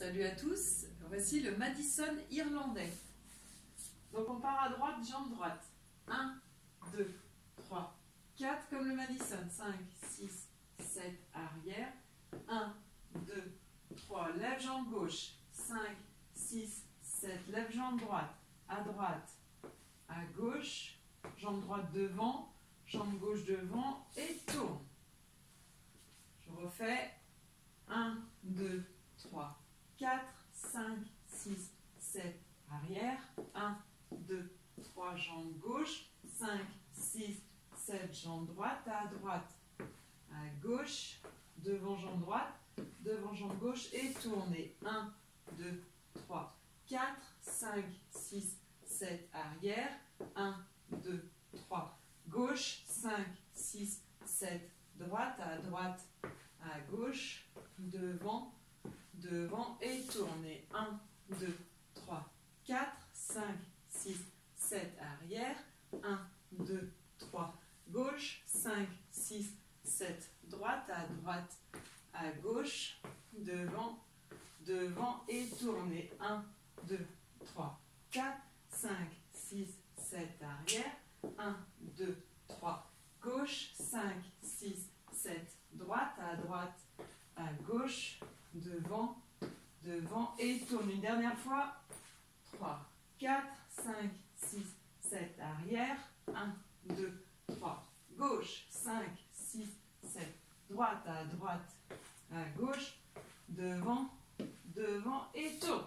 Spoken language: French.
Salut à tous, voici le Madison irlandais. Donc on part à droite, jambe droite. 1, 2, 3, 4 comme le Madison. 5, 6, 7, arrière. 1, 2, 3, lève jambe gauche. 5, 6, 7, lève jambe droite. À droite, à gauche, jambe droite devant, jambe gauche devant et tourne. Je refais 1, 2, 3, 4, 5, 6, 7, arrière. 1, 2, 3, jambe gauche. 5, 6, 7, jambe droite. À droite, à gauche, devant jambe droite, devant jambe gauche et tournez. 1, 2, 3, 4, 5, 6, 7, arrière. 1, 2, 3, gauche. 5, 6, 7, droite, à droite, à gauche, devant, devant et tournez. 1, 2, 3, 4, 5, 6, 7, arrière. 1, 2, 3, gauche. 5, 6, 7, droite, à droite, à gauche, devant, devant et tournez. 1, 2, 3, 4, 5, 6, 7, arrière. 1, 2, 3, gauche. 5, 6, 7, droite, à droite, à gauche, devant, devant et tourne. Une dernière fois. 3, 4, 5, 6, 7, arrière. 1, 2, 3, gauche, 5, 6, 7, droite, à droite, à gauche, devant, devant et tourne.